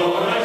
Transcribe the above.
Lord.